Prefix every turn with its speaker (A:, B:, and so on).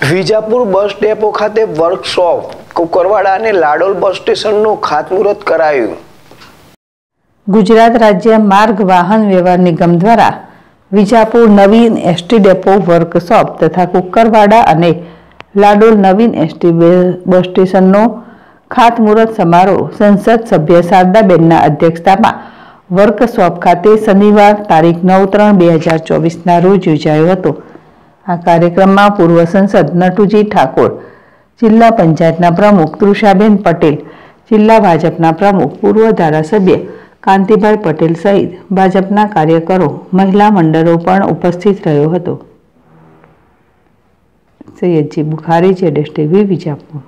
A: Vijapur bus depot ખાતે workshop Kukarwada અને લાડોલ બસ સ્ટેશનનું ખાતમુહૂર્ત કરાયું.
B: ગુજરાત રાજ્ય માર્ગ વાહન વ્યવહાર નિગમ દ્વારા વિજાપુર નવીન એસટી ડેપો વર્કશોપ તથા કુકરવાડા અને લાડોલ નવીન એસટી બસ સ્ટેશનનો ખાતમુહૂર્ત સમારોહ સંસદ સભ્ય શારદાબેનના અધ્યક્ષતામાં વર્કશોપ ખાતે શનિવાર તારીખ નવ ત્રણ બે હજાર ચોવીસના રોજ યોજાયો હતો. આ કાર્યક્રમમાં પૂર્વ સંસદ નટુજી ઠાકોર, જિલ્લા પંચાયતના પ્રમુખ તૃષાબેન પટેલ, જિલ્લા ભાજપના પ્રમુખ પૂર્વ ધારાસભ્ય કાંતિભાઈ પટેલ સહિત ભાજપના કાર્યકરો, મહિલા મંડળો પણ ઉપસ્થિત રહ્યો હતો. સૈયદજી બુખારી જેડેશ ટીવી, વિજાપુર.